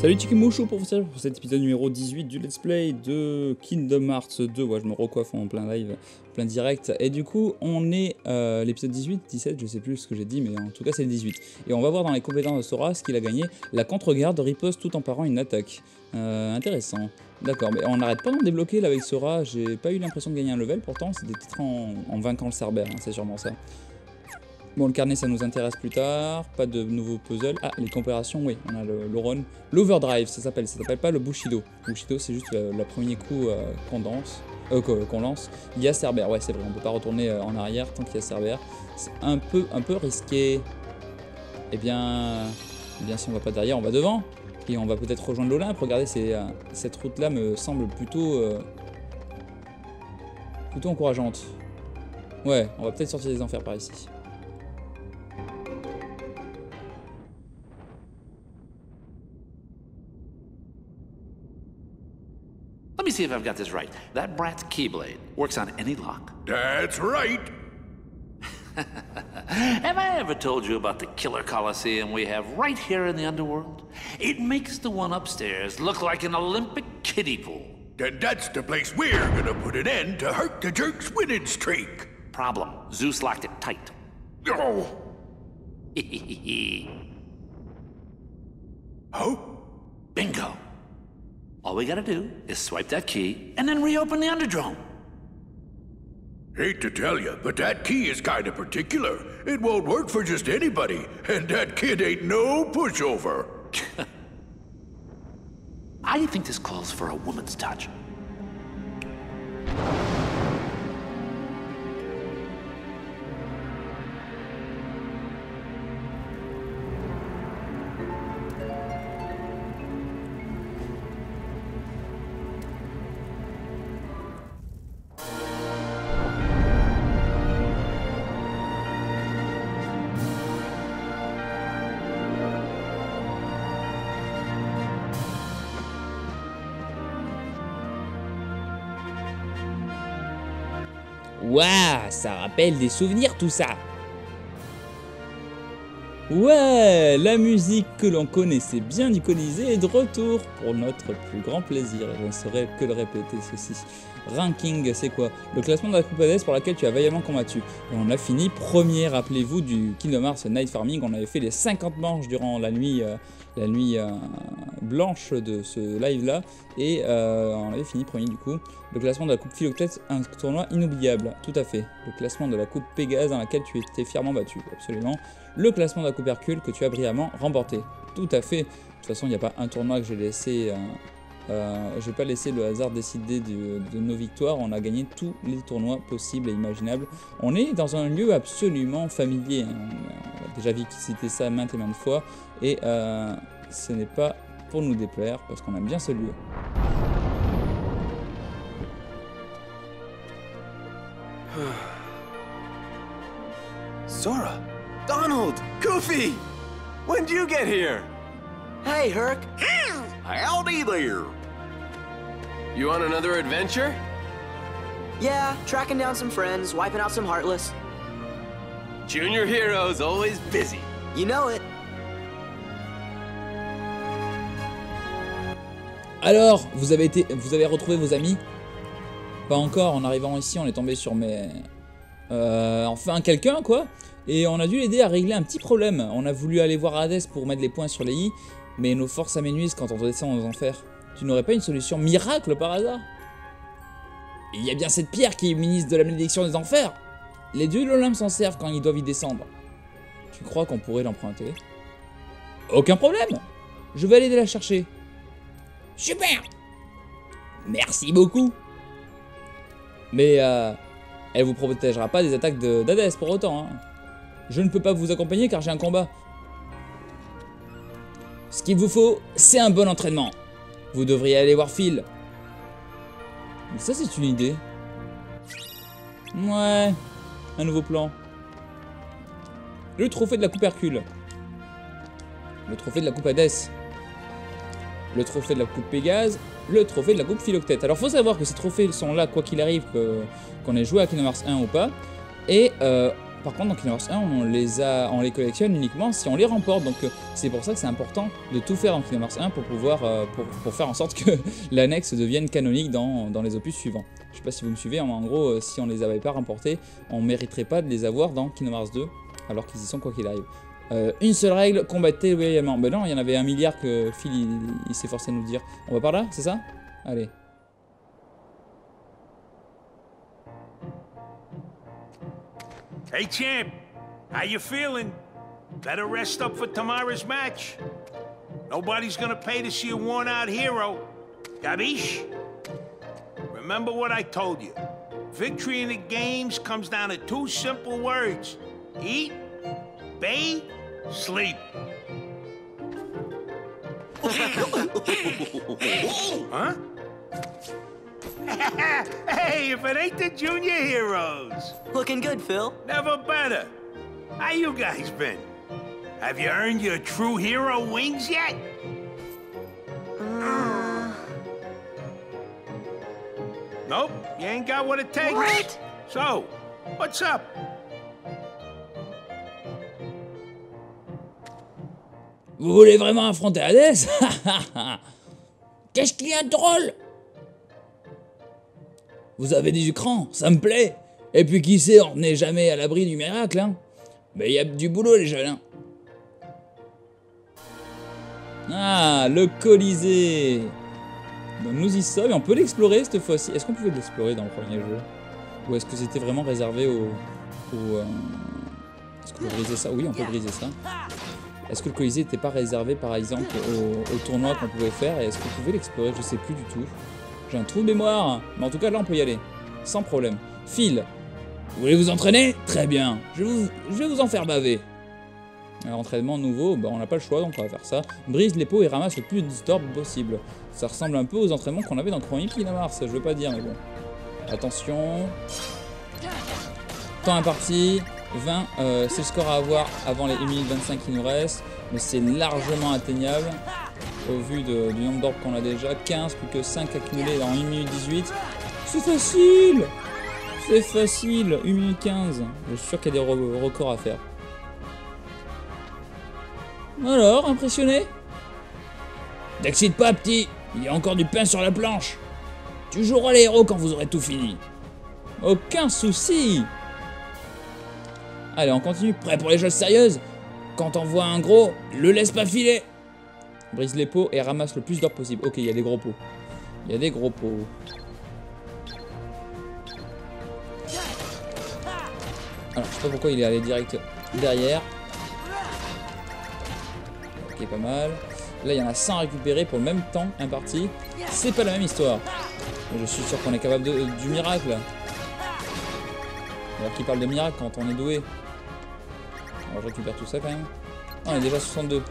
Salut Chikimushu pour, vous pour cet épisode numéro 18 du Let's Play de Kingdom Hearts 2. Ouais, je me recoiffe en plein live, plein direct. Et du coup, on est euh, l'épisode 18, 17, je sais plus ce que j'ai dit, mais en tout cas c'est le 18. Et on va voir dans les compétences de Sora ce qu'il a gagné. La contre-garde riposte tout en parant une attaque. Euh, intéressant. D'accord, mais on n'arrête pas d'en débloquer là avec Sora. J'ai pas eu l'impression de gagner un level, pourtant c'était peut-être en, vainquant le Cerbère, hein, c'est sûrement ça. Bon, le carnet, ça nous intéresse plus tard. Pas de nouveaux puzzles. Ah, les comparations, oui. On a le. L'overdrive, ça s'appelle. Ça s'appelle pas le Bushido. Bushido, c'est juste le, premier coup euh, qu'on lance. Euh, qu'on lance. Il y a Cerbère. Ouais, c'est vrai. On peut pas retourner euh, en arrière tant qu'il y a Cerbère. C'est un peu, un peu risqué. Eh bien, eh bien, si on va pas derrière, on va devant. Et on va peut-être rejoindre l'Olympe. Regardez, cette route-là me semble plutôt, plutôt encourageante. Ouais, on va peut-être sortir des enfers par ici. See if I've got this right. That brat's Keyblade works on any lock. That's right. have I ever told you about the killer coliseum we have right here in the underworld? It makes the one upstairs look like an Olympic kiddie pool. Then that's the place we're gonna put an end to Hurt the Jerk's winning streak. Problem Zeus locked it tight. Oh. Hee hee hee. Oh? Bingo. All we gotta do is swipe that key and then reopen the Underdrome. Hate to tell you, but that key is kinda particular. It won't work for just anybody, and that kid ain't no pushover. I think this calls for a woman's touch. Ça rappelle des souvenirs tout ça. Ouais, la musique que l'on connaissait bien du Colisée est de retour pour notre plus grand plaisir. Je ne saurais que le répéter ceci. Ranking, c'est quoi? Le classement de la Coupe Hades pour laquelle tu as vaillamment combattu. Et on a fini premier, rappelez-vous, du Kingdom Hearts Night Farming. On avait fait les 50 manches durant la nuit, euh, la nuit euh, blanche de ce live-là. Et euh, on avait fini premier du coup. Le classement de la Coupe Philoctète, un tournoi inoubliable, tout à fait. Le classement de la Coupe Pégase dans laquelle tu étais fièrement battu, absolument. Le classement de la Coupe Hercule que tu as brillamment remporté, tout à fait. De toute façon, il n'y a pas un tournoi que j'ai laissé... Euh, euh, je vais pas laisser le hasard décider de, nos victoires. On a gagné tous les tournois possibles et imaginables. On est dans un lieu absolument familier. Hein. On a déjà ça maintes et maintes fois. Et euh, ce n'est pas pour nous déplaire parce qu'on aime bien ce lieu. Sora, Donald, Goofy, when did you get here? Hey, Herc. Howdy there. You on another adventure? Yeah, tracking down some friends, wiping out some Heartless. Junior hero's always busy. You know it. Alors, vous avez retrouvé vos amis? Pas encore. En arrivant ici, on est tombé sur mes, euh, enfin quelqu'un quoi. Et on a dû l'aider à régler un petit problème. On a voulu aller voir Hades pour mettre les points sur les i, mais nos forces s'amenuisent quand on descend aux enfers. Tu n'aurais pas une solution miracle par hasard? Il y a bien cette pierre qui est ministre de la malédiction des enfers. Les dieux de l'Olympe s'en servent quand ils doivent y descendre. Tu crois qu'on pourrait l'emprunter? Aucun problème Je vais aller la chercher. Super Merci beaucoup Mais euh, elle vous protégera pas des attaques d'Hadès pour autant. Hein. Je ne peux pas vous accompagner car j'ai un combat. Ce qu'il vous faut, c'est un bon entraînement. Vous devriez aller voir Phil. Mais ça, c'est une idée. Ouais. Un nouveau plan. Le trophée de la coupe Hercule. Le trophée de la coupe Hades. Le trophée de la coupe Pégase. Le trophée de la coupe Philoctète. Alors, faut savoir que ces trophées sont là, quoi qu'il arrive, qu'on ait joué à Kingdom Hearts 1 ou pas. Et euh, Par contre, dans Kingdom Hearts 1, on les, a, on les collectionne uniquement si on les remporte. Donc, euh, c'est pour ça que c'est important de tout faire dans Kingdom Hearts 1 pour pouvoir, euh, faire en sorte que l'annexe devienne canonique dans, les opus suivants. Je sais pas si vous me suivez, mais en gros, si on les avait pas remportés, on mériterait pas de les avoir dans Kingdom Hearts 2, alors qu'ils y sont quoi qu'il arrive. Euh, une seule règle, combattez loyalement. Ben non, il y en avait un milliard que Phil il, s'est forcé à nous dire. On va par là, c'est ça? Allez. Hey, champ, how you feeling? Better rest up for tomorrow's match. Nobody's gonna pay to see a worn-out hero. Gabish? Remember what I told you. Victory in the games comes down to two simple words. Eat, bathe, sleep. huh? hey, if it ain't the junior heroes. Looking good, Phil. Never better. How you guys been? Have you earned your true hero wings yet? Uh. Nope, you ain't got what it takes. What? So, what's up? Vous voulez vraiment affronter Hades Qu'est-ce qu'il y a de drôle? Vous avez des écrans, ça me plaît. Et puis qui sait, on n'est jamais à l'abri du miracle, hein. Mais il y a du boulot, les jeunes. hein. Ah, le Colisée. Donc nous y sommes et on peut l'explorer cette fois-ci. Est-ce qu'on pouvait l'explorer dans le premier jeu? Ou est-ce que c'était vraiment réservé au... au euh, Est-ce qu'on peut briser ça? Oui, on peut briser ça. Est-ce que le Colisée n'était pas réservé par exemple au, tournoi qu'on pouvait faire et est-ce qu'on pouvait l'explorer? Je sais plus du tout. J'ai un trou de mémoire. Mais en tout cas là on peut y aller. Sans problème. Phil, vous voulez vous entraîner? Très bien. Je, vais vous en faire baver. Un entraînement nouveau, bah, on n'a pas le choix donc on va faire ça. Brise les pots et ramasse le plus d'orb possible. Ça ressemble un peu aux entraînements qu'on avait dans Chronicle Kingdom Hearts, je veux pas dire mais bon. Attention. Temps imparti, 20, euh, c'est le score à avoir avant les 1 minute 25 qui nous restent, mais c'est largement atteignable au vu du nombre d'orbes qu'on a déjà. 15 plus que 5 accumulés dans 1 minute 18. C'est facile C'est facile 1 minute 15. Je suis sûr qu'il y a des re- records à faire. Alors, impressionné? T'excite pas, petit Il y a encore du pain sur la planche Tu joueras les héros quand vous aurez tout fini. Aucun souci Allez, on continue. Prêt pour les choses sérieuses Quand on voit un gros, le laisse pas filer Brise les pots et ramasse le plus d'or possible. Ok, il y a des gros pots. Il y a des gros pots. Alors, je sais pas pourquoi il est allé direct derrière. Ok, pas mal. Là, il y en a 100 à récupérer pour le même temps imparti. C'est pas la même histoire. Je suis sûr qu'on est capable de, du miracle. Alors qu'il parle de miracle quand on est doué? Alors je récupère tout ça quand même. Ah, on est déjà à 62.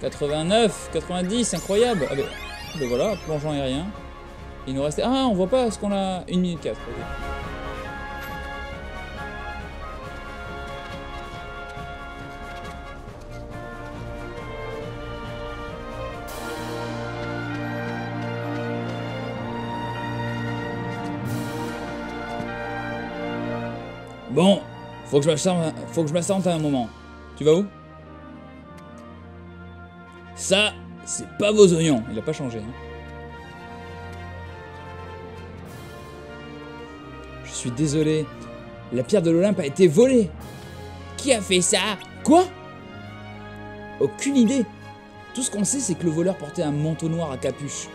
89, 90, incroyable. Ah ben, ben voilà, plongeon aérien. Il nous restait... Ah, on voit pas ce qu'on a... 1 minute 4. ok. Bon, faut que je m'assente à un moment. Tu vas où? Ça, c'est pas vos oignons. Il a pas changé. hein. Je suis désolé. La pierre de l'Olympe a été volée. Qui a fait ça? Quoi? Aucune idée. Tout ce qu'on sait, c'est que le voleur portait un manteau noir à capuche.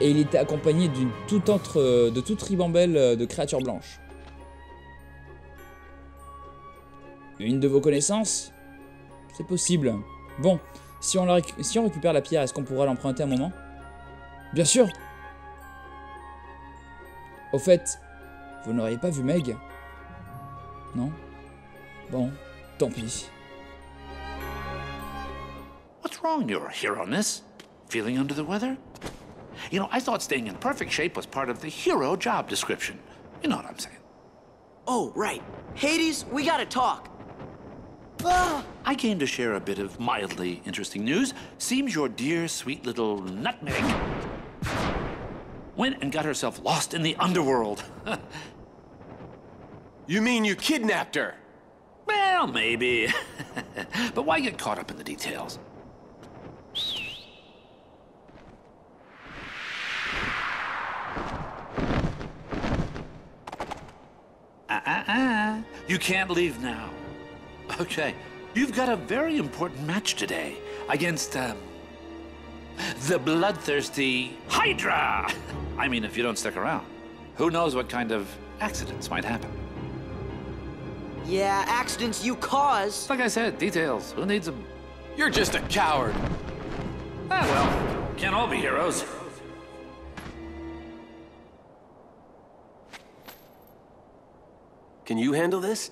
Et il était accompagné d'une toute autre, euh, de toute ribambelle euh, de créatures blanches. Une de vos connaissances C'est possible. Bon, si on, la récu- si on récupère la pierre, est-ce qu'on pourra l'emprunter un moment? Bien sûr Au fait, vous n'auriez pas vu Meg? Non? Bon, tant pis. What's wrong, your hero-ness? Feeling under the weather? You know, I thought staying in perfect shape was part of the hero job description. You know what I'm saying. Oh, right. Hades, we gotta talk. I came to share a bit of mildly interesting news. Seems your dear, sweet little nutmeg went and got herself lost in the underworld. You mean you kidnapped her? Well, maybe. but why get caught up in the details? Uh-uh-uh. You can't leave now. Okay, you've got a very important match today against, um, the bloodthirsty Hydra! I mean, if you don't stick around, who knows what kind of accidents might happen. Yeah, accidents you cause. Like I said, details. Who needs them? You're just a coward. Ah, well, can't all be heroes. Can you handle this?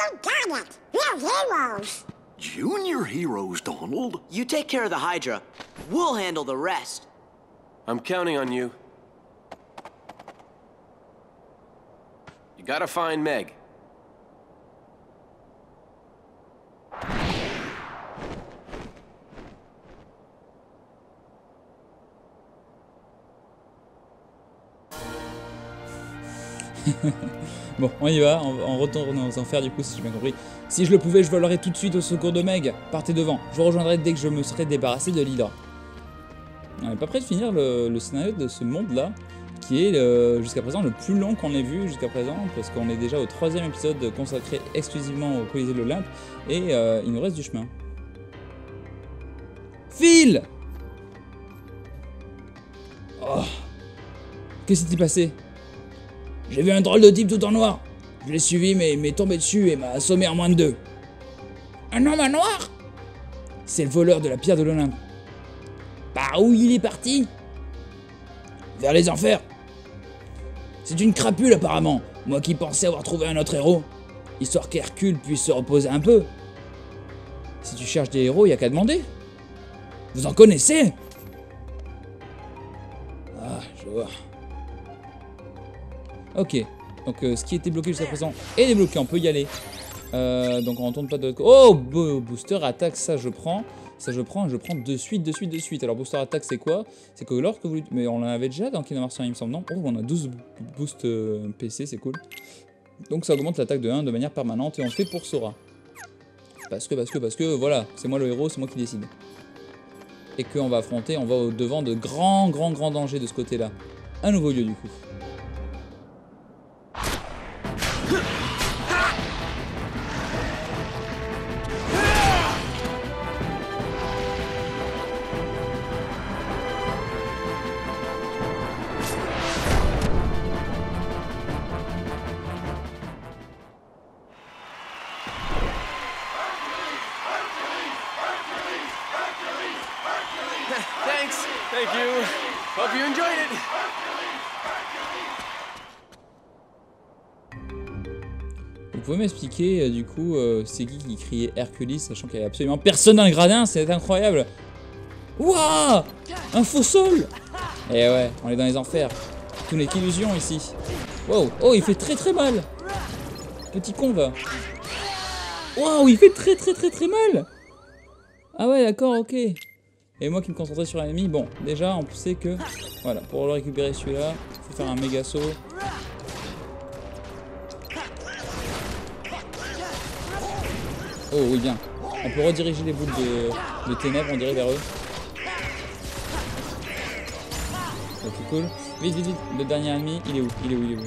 You got it! We're heroes! Junior heroes, Donald. You take care of the Hydra. We'll handle the rest. I'm counting on you. You gotta find Meg. Bon, on y va, on, retourne aux enfers du coup, si j'ai bien compris. Si je le pouvais, je volerais tout de suite au secours de Meg. Partez devant, je vous rejoindrai dès que je me serai débarrassé de l'hydre. On n'est pas prêt de finir le, scénario de ce monde-là, qui est le- jusqu'à présent le plus long qu'on ait vu jusqu'à présent, parce qu'on est déjà au troisième épisode consacré exclusivement au Colisée de l'Olympe, et euh, il nous reste du chemin. Phil Oh Qu'est-ce qui s'est passé? J'ai vu un drôle de type tout en noir. Je l'ai suivi, mais il m'est tombé dessus et m'a assommé en moins de deux. Un homme en noir? C'est le voleur de la pierre de l'Olympe. Par où il est parti? Vers les enfers. C'est une crapule apparemment, moi qui pensais avoir trouvé un autre héros. Histoire qu'Hercule puisse se reposer un peu. Si tu cherches des héros, y a qu'à demander. Vous en connaissez? Ah, je vois. Ok, donc euh, ce qui était bloqué jusqu'à présent est débloqué, on peut y aller. Euh, donc on retourne pas de. Oh, bo- booster attaque, ça je prends. Ça je prends, je prends de suite, de suite, de suite. Alors booster attaque c'est quoi? C'est que lorsque vous... Mais on l'avait déjà dans Kingdom Hearts 1, il me semble, non? Oh, on a 12 boosts euh, PC, c'est cool. Donc ça augmente l'attaque de 1 de manière permanente et on fait pour Sora. Parce que, parce que, parce que, voilà, c'est moi le héros, c'est moi qui décide. Et qu'on va affronter, on va au devant de grands, grands, grands dangers de ce côté-là. Un nouveau lieu du coup. Pouvez m'expliquer euh, du coup euh, c'est qui qui criait Hercules sachant qu'il y avait absolument personne dans le gradin, c'est incroyable. Waouh Un faux sol Eh ouais, on est dans les enfers. Tout n'est qu'illusion ici. Wow, oh il fait très très mal. Petit con va. Waouh, il fait très très très très mal. Ah ouais, d'accord, ok. Et moi qui me concentrais sur l'ennemi, bon, déjà on sait que, voilà, pour le récupérer celui-là, faut faire un méga saut. Oh oui bien. On peut rediriger les boules de, ténèbres, on dirait vers eux. Ok cool. Vite vite vite, le dernier ennemi, il est où? Il est où Il est où?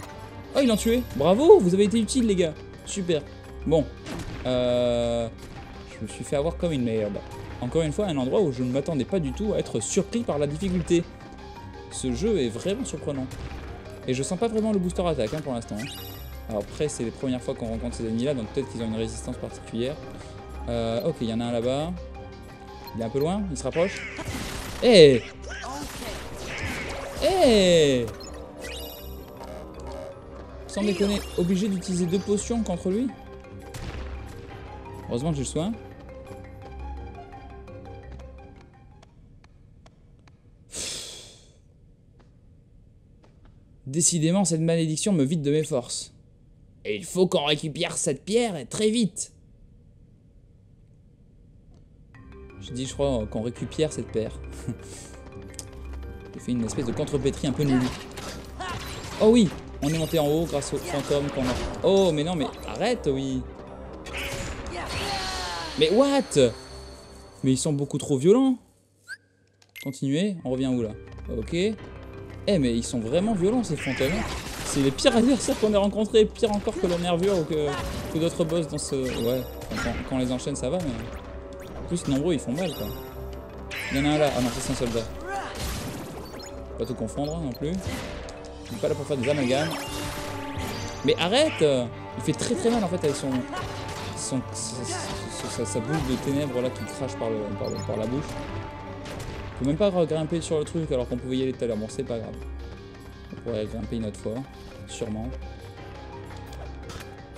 Oh ils l'ont tué Bravo, vous avez été utiles les gars. Super. Bon. Euh, je me suis fait avoir comme une merde. Encore une fois, un endroit où je ne m'attendais pas du tout à être surpris par la difficulté. Ce jeu est vraiment surprenant. Et je sens pas vraiment le booster attaque hein, pour l'instant. hein. Alors après, c'est les premières fois qu'on rencontre ces ennemis-là, donc peut-être qu'ils ont une résistance particulière. Euh, ok, il y en a un là-bas. Il est un peu loin, il se rapproche. Eh Eh Sans déconner, obligé d'utiliser deux potions contre lui Heureusement que j'ai le soin. Décidément, cette malédiction me vide de mes forces. Et il faut qu'on récupère cette pierre très vite. Je dis, je crois, qu'on récupère cette pierre. J'ai fait une espèce de contrepétrie un peu nulle. Oh oui On est monté en haut grâce au fantôme qu'on a. Oh, mais non, mais arrête, oui. Mais what? Mais ils sont beaucoup trop violents. Continuez, on revient où là? Ok. Eh, mais ils sont vraiment violents ces fantômes. C'est les pires adversaires qu'on ait rencontrés, pire encore que la nervure ou que, d'autres boss dans ce. Ouais, quand, on les enchaîne, ça va, mais. Plus, nombreux, ils font mal quoi. Il y en a un là. Ah non, c'est un soldat. Pas tout confondre non plus. Il est pas là pour faire des amalgames. Mais arrête Il fait très très mal en fait avec son. son, sa boule de ténèbres là qui crache par, le, par, le- par la bouche. On peut même pas grimper sur le truc alors qu'on pouvait y aller tout à l'heure. Bon, c'est pas grave. On pourrait grimper une autre fois. Sûrement.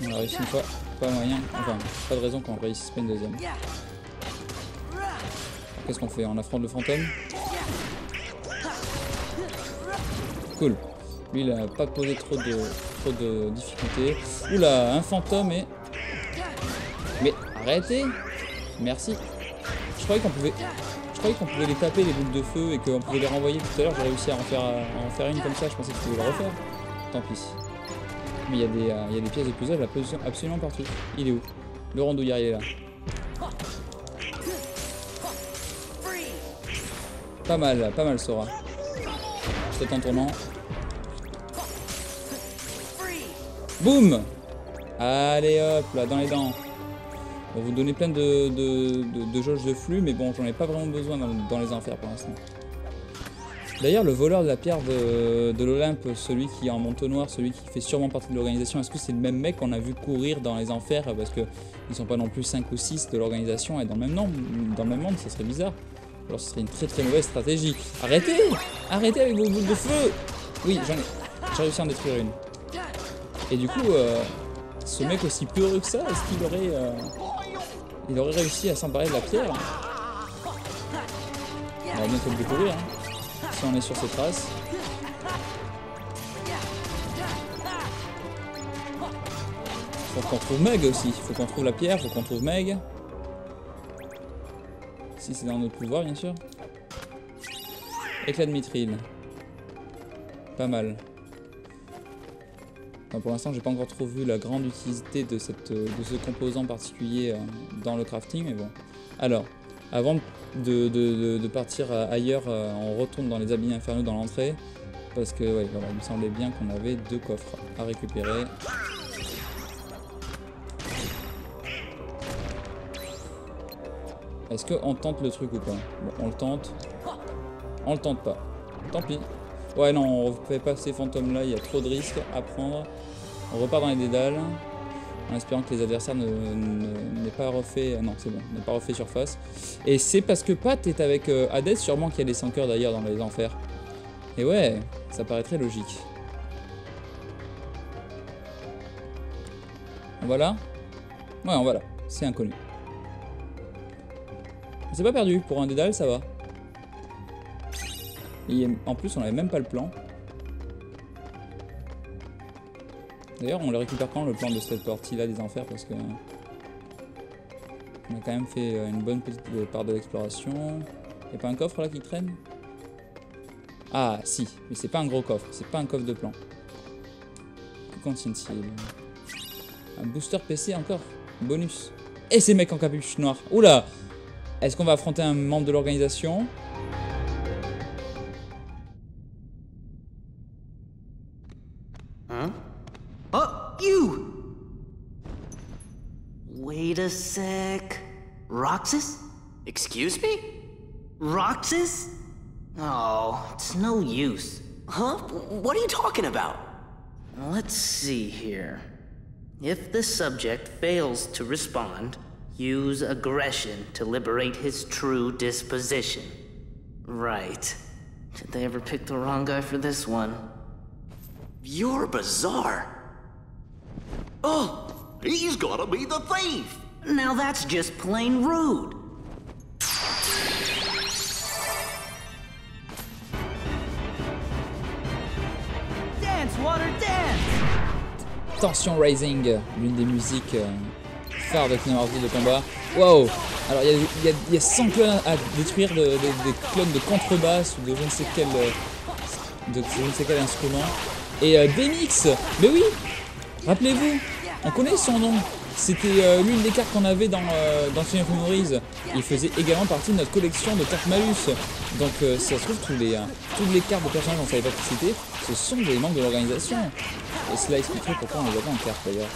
On a réussi une fois. Pas moyen. Enfin, pas de raison qu'on réussisse pas une deuxième. Qu'est-ce qu'on fait On affronte le fantôme? Cool. Lui, il a pas posé trop de, trop de difficultés. Oula, un fantôme et... Mais arrêtez Merci. Je croyais qu'on pouvait... Croyais qu'on pouvait les taper, les boules de feu, et qu'on pouvait les renvoyer tout à l'heure. J'ai réussi à en, faire, à en faire une comme ça, je pensais que tu pouvais le refaire. Tant pis. Mais il y, a des, euh, pièces de puzzle absolument- absolument partout. Il est où? Le rondouillard, il est là. Pas mal, pas mal Sora. C'est en tournant. Boum Allez hop, là, dans les dents. On va vous donner plein de, de, de, jauges de flux, mais bon, j'en ai pas vraiment besoin dans, les enfers pour l'instant. D'ailleurs, le voleur de la pierre de, l'Olympe, celui qui est en noir, celui qui fait sûrement partie de l'organisation, est-ce que c'est le même mec qu'on a vu courir dans les enfers Parce que ils sont pas non plus 5 ou 6 de l'organisation et dans le même nom, dans le même monde, ça serait bizarre. Alors ce serait une très très mauvaise stratégie. Arrêtez Arrêtez avec vos boules de feu Oui, j'en ai. J'ai réussi à en détruire une. Et du coup, euh, ce mec aussi peureux que ça, est-ce qu'il aurait, euh, il aurait réussi à s'emparer de la pierre On va bientôt le découvrir, hein, si on est sur ses traces. Faut qu'on trouve Meg aussi. Faut qu'on trouve la pierre, faut qu'on trouve Meg. Si c'est dans notre pouvoir, bien sûr. Éclat de mithril. Pas mal. Pour l'instant, j'ai pas encore trop vu la grande utilité de, euh, ce composant particulier euh, dans le crafting, mais bon. Alors, avant de, partir euh, ailleurs, on retourne dans les abîmes infernaux dans l'entrée. Parce que, ouais, il me semblait bien qu'on avait deux coffres à récupérer. Est-ce qu'on tente le truc ou pas? Bon, on le tente. On le tente pas. Tant pis. Ouais, non, on fait pas ces fantômes-là, il y a trop de risques à prendre. On repart dans les dédales, en espérant que les adversaires n'aient pas refait... Non, c'est bon, pas surface. Et c'est parce que Pat est avec euh, Hades, sûrement qu'il y a des 100 cœurs d'ailleurs dans les enfers. Et ouais, ça paraît très logique. On va là? Ouais, on va là. C'est inconnu. C'est pas perdu, pour un dédale, ça va. Et en plus, on avait même pas le plan. D'ailleurs, on le récupère quand le plan de cette partie-là des enfers Parce que. On a quand même fait euh, une bonne petite euh, part de l'exploration. Y'a pas un coffre là qui traîne? Ah, si, mais c'est pas un gros coffre, c'est pas un coffre de plan. Que contient-il? Un booster PC encore? Bonus. Et ces mecs en capuche noire Oula Est-ce qu'on va affronter un membre de l'organisation? Oh, it's no use. Huh? What are you talking about? Let's see here. If the subject fails to respond, use aggression to liberate his true disposition. Right. Did they ever pick the wrong guy for this one? You're bizarre. Oh, he's gotta be the thief! Now that's just plain rude. Tension Rising, l'une des musiques euh, phares de Kingdom Hearts 2 de combat. Wow Alors il y a, il y a- il y a 100 clones à détruire, de, de- des clones de contrebasse ou de je ne sais quel, euh, de je ne sais quel instrument. Et euh, Demix, mais oui, rappelez-vous, on connaît son nom. C'était euh, l'une des cartes qu'on avait dans, euh, dans Memories. Il faisait également partie de notre collection de cartes malus. Donc euh, ça se trouve, tous les, euh, toutes les cartes de personnages qu'on savait pas c'était, ce sont des membres de l'organisation. Et cela expliquerait pourquoi on les avait en carte d'ailleurs.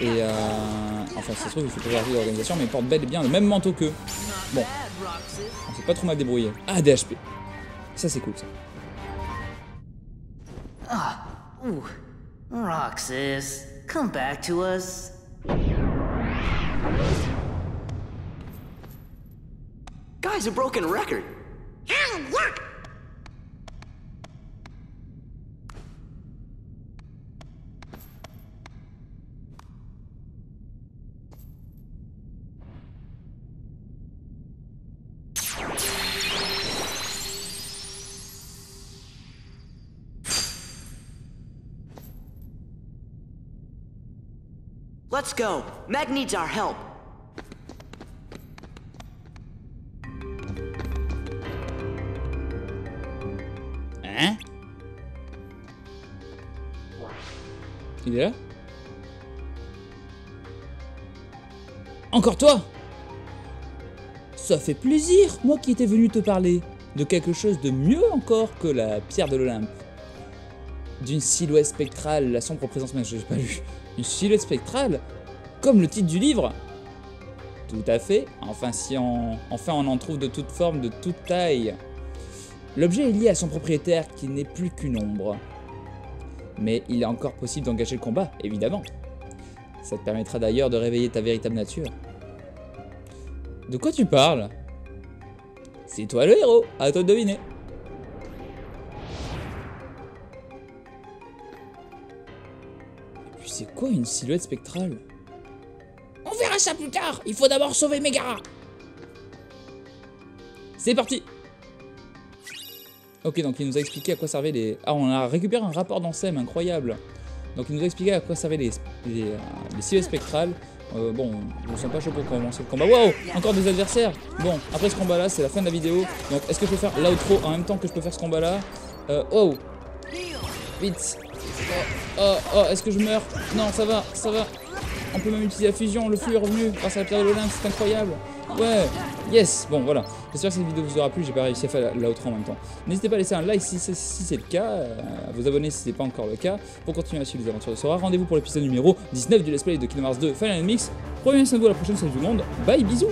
Et euh, enfin, ça se trouve, il fait pas partie de l'organisation, mais il porte bel et bien le même manteau qu'eux. Bon, on s'est pas trop mal débrouillé. Ah, DHP. Ça c'est cool ça. Ooh. Roxas, come back to us. Guy's a broken record. Ah, yuck. Let's go. Meg needs our help. Encore toi Ça fait plaisir, moi qui étais venu te parler de quelque chose de mieux encore que la pierre de l'Olympe. D'une silhouette spectrale, la sombre présence, mais je n'ai pas lu. Une silhouette spectrale Comme le titre du livre Tout à fait. Enfin, si on, enfin, on en trouve de toute forme, de toute taille. L'objet est lié à son propriétaire qui n'est plus qu'une ombre. Mais il est encore possible d'engager le combat, évidemment. Ça te permettra d'ailleurs de réveiller ta véritable nature. De quoi tu parles? C'est toi le héros, à toi de deviner. Et puis c'est quoi une silhouette spectrale? On verra ça plus tard, il faut d'abord sauver Megara C'est parti Ok, donc il nous a expliqué à quoi servaient les... Ah, on a récupéré un rapport d'Ansem, incroyable. Donc il nous a expliqué à quoi servaient les, les, euh, les spectrales. Euh, bon, je me sens pas chaud pour commencer le combat. Waouh Encore des adversaires Bon, après ce combat-là, c'est la fin de la vidéo. Donc est-ce que je peux faire l'outro en même temps que je peux faire ce combat-là? Euh, Oh Vite Oh, oh, oh est-ce que je meurs? Non, ça va, ça va. On peut même utiliser la fusion, le flux est revenu grâce à la pierre de l'Olympe, c'est incroyable. Ouais, yes, bon voilà. J'espère que cette vidéo vous aura plu, j'ai pas réussi à faire l'outro en même temps. N'hésitez pas à laisser un like si, c'est le cas, euh, à vous abonner si c'est pas encore le cas, pour continuer à suivre les aventures de Sora. Rendez-vous pour l'épisode numéro 19 du Let's Play de Kingdom Hearts 2 Final Mix. Soin de vous à la prochaine, salut le monde, bye, bisous